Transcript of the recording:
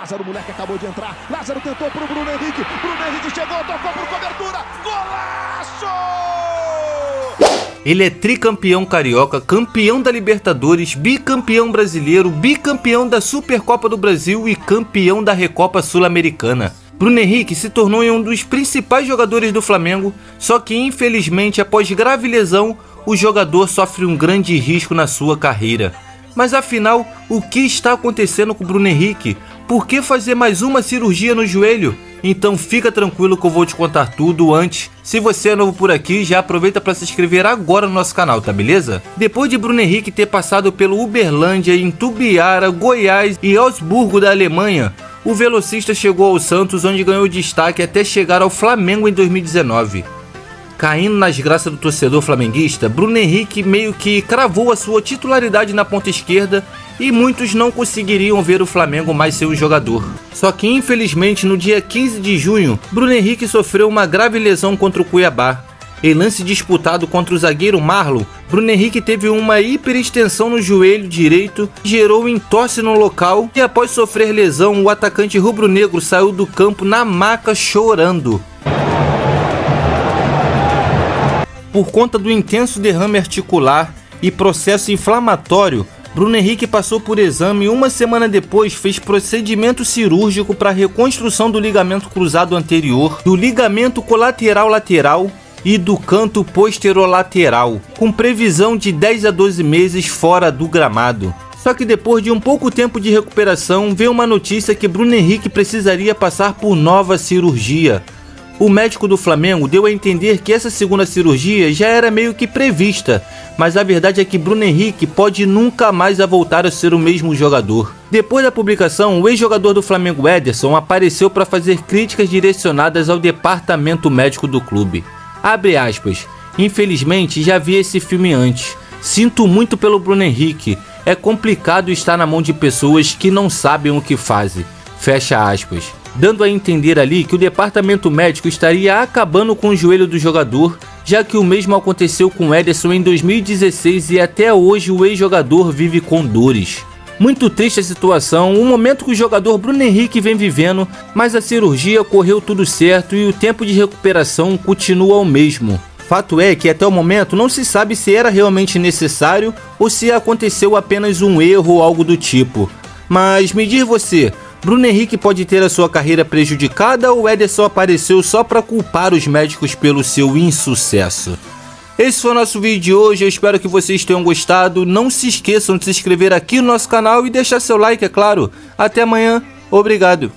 Lázaro, moleque acabou de entrar. Lázaro tentou pro Bruno Henrique. Bruno Henrique chegou, tocou por cobertura. Golaço! Ele é tricampeão carioca, campeão da Libertadores, bicampeão brasileiro, bicampeão da Supercopa do Brasil e campeão da Recopa Sul-Americana. Bruno Henrique se tornou um dos principais jogadores do Flamengo, só que infelizmente após grave lesão, o jogador sofre um grande risco na sua carreira. Mas afinal, o que está acontecendo com o Bruno Henrique? Por que fazer mais uma cirurgia no joelho? Então fica tranquilo que eu vou te contar tudo antes. Se você é novo por aqui, já aproveita para se inscrever agora no nosso canal, tá beleza? Depois de Bruno Henrique ter passado pelo Uberlândia, Tubiara, Goiás e Augsburgo da Alemanha, o velocista chegou ao Santos onde ganhou destaque até chegar ao Flamengo em 2019. Caindo nas graças do torcedor flamenguista, Bruno Henrique meio que cravou a sua titularidade na ponta esquerda e muitos não conseguiriam ver o Flamengo mais ser o jogador. Só que infelizmente no dia 15 de junho, Bruno Henrique sofreu uma grave lesão contra o Cuiabá. Em lance disputado contra o zagueiro Marlon, Bruno Henrique teve uma hiperextensão no joelho direito, gerou entorse no local e após sofrer lesão, o atacante rubro-negro saiu do campo na maca chorando. Por conta do intenso derrame articular e processo inflamatório, Bruno Henrique passou por exame e uma semana depois fez procedimento cirúrgico para reconstrução do ligamento cruzado anterior, do ligamento colateral lateral e do canto posterolateral, com previsão de 10 a 12 meses fora do gramado. Só que depois de um pouco tempo de recuperação, veio uma notícia que Bruno Henrique precisaria passar por nova cirurgia, o médico do Flamengo deu a entender que essa segunda cirurgia já era meio que prevista, mas a verdade é que Bruno Henrique pode nunca mais voltar a ser o mesmo jogador. Depois da publicação, o ex-jogador do Flamengo Ederson apareceu para fazer críticas direcionadas ao departamento médico do clube. Abre aspas. Infelizmente já vi esse filme antes. Sinto muito pelo Bruno Henrique. É complicado estar na mão de pessoas que não sabem o que fazem. Fecha aspas dando a entender ali que o departamento médico estaria acabando com o joelho do jogador, já que o mesmo aconteceu com Ederson em 2016 e até hoje o ex-jogador vive com dores. Muito triste a situação, o momento que o jogador Bruno Henrique vem vivendo, mas a cirurgia correu tudo certo e o tempo de recuperação continua o mesmo. Fato é que até o momento não se sabe se era realmente necessário ou se aconteceu apenas um erro ou algo do tipo. Mas me diz você, Bruno Henrique pode ter a sua carreira prejudicada ou Ederson apareceu só para culpar os médicos pelo seu insucesso? Esse foi o nosso vídeo de hoje, eu espero que vocês tenham gostado. Não se esqueçam de se inscrever aqui no nosso canal e deixar seu like, é claro. Até amanhã, obrigado.